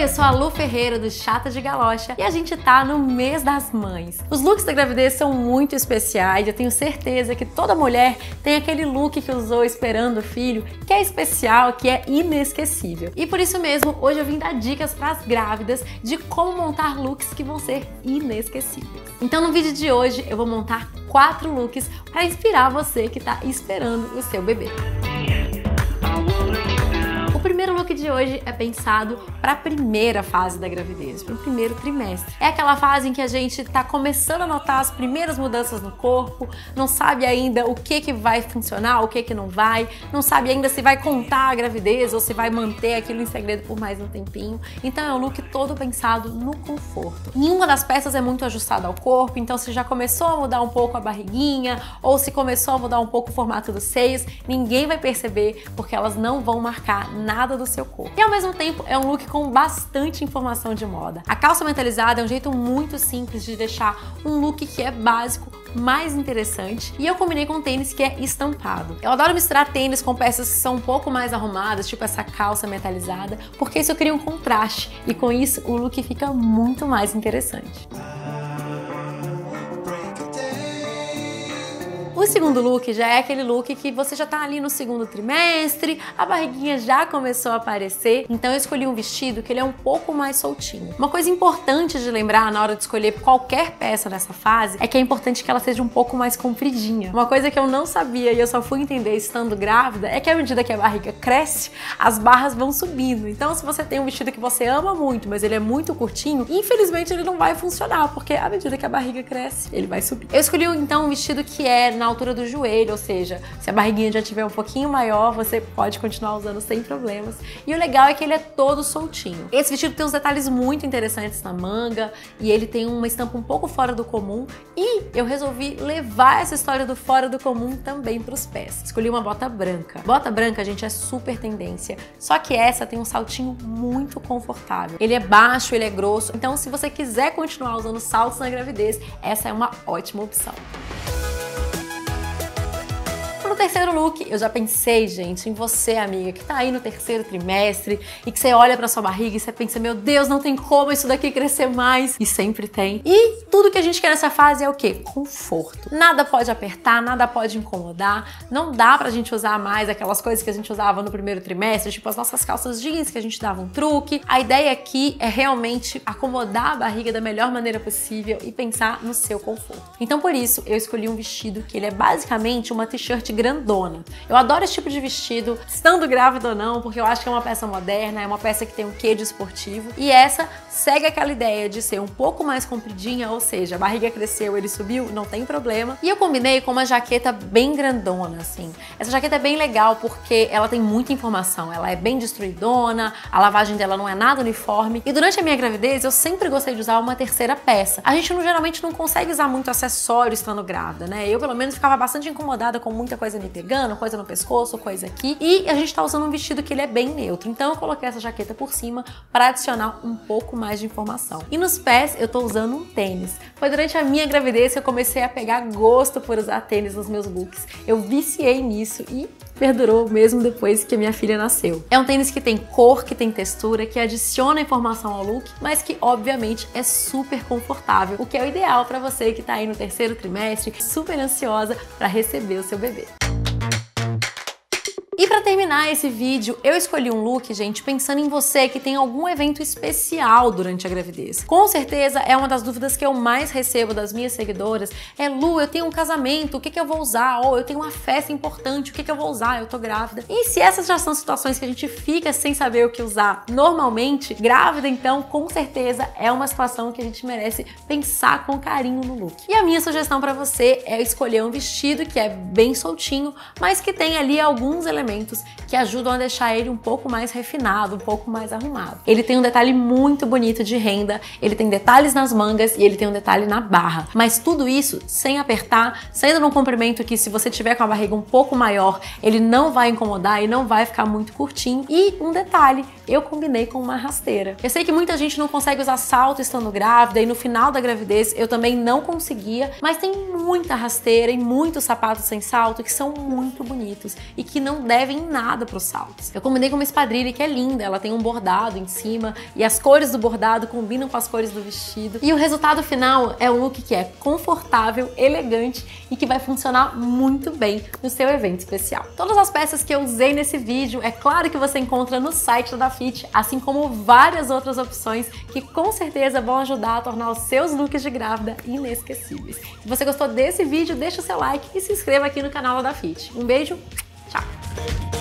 Oi, eu sou a Lu Ferreira do Chata de Galocha e a gente tá no mês das mães. Os looks da gravidez são muito especiais, eu tenho certeza que toda mulher tem aquele look que usou esperando o filho, que é especial, que é inesquecível. E por isso mesmo, hoje eu vim dar dicas para as grávidas de como montar looks que vão ser inesquecíveis. Então no vídeo de hoje eu vou montar quatro looks para inspirar você que está esperando o seu bebê primeiro look de hoje é pensado para a primeira fase da gravidez, para o primeiro trimestre. É aquela fase em que a gente está começando a notar as primeiras mudanças no corpo, não sabe ainda o que que vai funcionar, o que que não vai, não sabe ainda se vai contar a gravidez ou se vai manter aquilo em segredo por mais um tempinho. Então é um look todo pensado no conforto. Nenhuma das peças é muito ajustada ao corpo, então se já começou a mudar um pouco a barriguinha ou se começou a mudar um pouco o formato dos seios, ninguém vai perceber porque elas não vão marcar nada do seu corpo. E ao mesmo tempo é um look com bastante informação de moda. A calça mentalizada é um jeito muito simples de deixar um look que é básico mais interessante e eu combinei com um tênis que é estampado. Eu adoro misturar tênis com peças que são um pouco mais arrumadas, tipo essa calça metalizada, porque isso cria um contraste e com isso o look fica muito mais interessante. O segundo look já é aquele look que você já tá ali no segundo trimestre, a barriguinha já começou a aparecer, então eu escolhi um vestido que ele é um pouco mais soltinho. Uma coisa importante de lembrar na hora de escolher qualquer peça nessa fase é que é importante que ela seja um pouco mais compridinha. Uma coisa que eu não sabia e eu só fui entender estando grávida é que à medida que a barriga cresce, as barras vão subindo. Então, se você tem um vestido que você ama muito, mas ele é muito curtinho, infelizmente ele não vai funcionar, porque à medida que a barriga cresce, ele vai subir. Eu escolhi então um vestido que é na altura do joelho, ou seja, se a barriguinha já tiver um pouquinho maior, você pode continuar usando sem problemas. E o legal é que ele é todo soltinho. Esse vestido tem uns detalhes muito interessantes na manga e ele tem uma estampa um pouco fora do comum e eu resolvi levar essa história do fora do comum também para os pés. Escolhi uma bota branca. Bota branca, gente, é super tendência, só que essa tem um saltinho muito confortável. Ele é baixo, ele é grosso, então se você quiser continuar usando saltos na gravidez, essa é uma ótima opção terceiro look, eu já pensei, gente, em você, amiga, que tá aí no terceiro trimestre e que você olha pra sua barriga e você pensa, meu Deus, não tem como isso daqui crescer mais. E sempre tem. E tudo que a gente quer nessa fase é o quê? Conforto. Nada pode apertar, nada pode incomodar. Não dá pra gente usar mais aquelas coisas que a gente usava no primeiro trimestre, tipo as nossas calças jeans que a gente dava um truque. A ideia aqui é realmente acomodar a barriga da melhor maneira possível e pensar no seu conforto. Então, por isso, eu escolhi um vestido que ele é basicamente uma t-shirt grande grandona. Eu adoro esse tipo de vestido, estando grávida ou não, porque eu acho que é uma peça moderna, é uma peça que tem um quê de esportivo. E essa segue aquela ideia de ser um pouco mais compridinha, ou seja, a barriga cresceu, ele subiu, não tem problema. E eu combinei com uma jaqueta bem grandona, assim. Essa jaqueta é bem legal porque ela tem muita informação, ela é bem destruidona, a lavagem dela não é nada uniforme. E durante a minha gravidez, eu sempre gostei de usar uma terceira peça. A gente não, geralmente não consegue usar muito acessório estando grávida, né? Eu, pelo menos, ficava bastante incomodada com muita coisa me pegando, coisa no pescoço, coisa aqui. E a gente tá usando um vestido que ele é bem neutro. Então eu coloquei essa jaqueta por cima para adicionar um pouco mais de informação. E nos pés eu tô usando um tênis. Foi durante a minha gravidez que eu comecei a pegar gosto por usar tênis nos meus looks. Eu viciei nisso e perdurou mesmo depois que a minha filha nasceu. É um tênis que tem cor, que tem textura, que adiciona informação ao look, mas que obviamente é super confortável, o que é o ideal para você que tá aí no terceiro trimestre, super ansiosa para receber o seu bebê. E para terminar esse vídeo, eu escolhi um look, gente, pensando em você que tem algum evento especial durante a gravidez. Com certeza é uma das dúvidas que eu mais recebo das minhas seguidoras, é Lu, eu tenho um casamento, o que, que eu vou usar? Ou eu tenho uma festa importante, o que, que eu vou usar? Eu tô grávida. E se essas já são situações que a gente fica sem saber o que usar normalmente, grávida então, com certeza é uma situação que a gente merece pensar com carinho no look. E a minha sugestão para você é escolher um vestido que é bem soltinho, mas que tem ali alguns elementos que ajudam a deixar ele um pouco mais refinado, um pouco mais arrumado. Ele tem um detalhe muito bonito de renda, ele tem detalhes nas mangas e ele tem um detalhe na barra. Mas tudo isso sem apertar, sendo num comprimento que se você tiver com a barriga um pouco maior, ele não vai incomodar e não vai ficar muito curtinho. E um detalhe, eu combinei com uma rasteira. Eu sei que muita gente não consegue usar salto estando grávida e no final da gravidez eu também não conseguia, mas tem muita rasteira e muitos sapatos sem salto que são muito bonitos e que não devem devem nada pros saltos. Eu combinei com uma espadrilha que é linda, ela tem um bordado em cima e as cores do bordado combinam com as cores do vestido. E o resultado final é um look que é confortável, elegante e que vai funcionar muito bem no seu evento especial. Todas as peças que eu usei nesse vídeo, é claro que você encontra no site da Dafit, assim como várias outras opções que com certeza vão ajudar a tornar os seus looks de grávida inesquecíveis. Se você gostou desse vídeo, deixa o seu like e se inscreva aqui no canal da Dafit. Um beijo, tchau!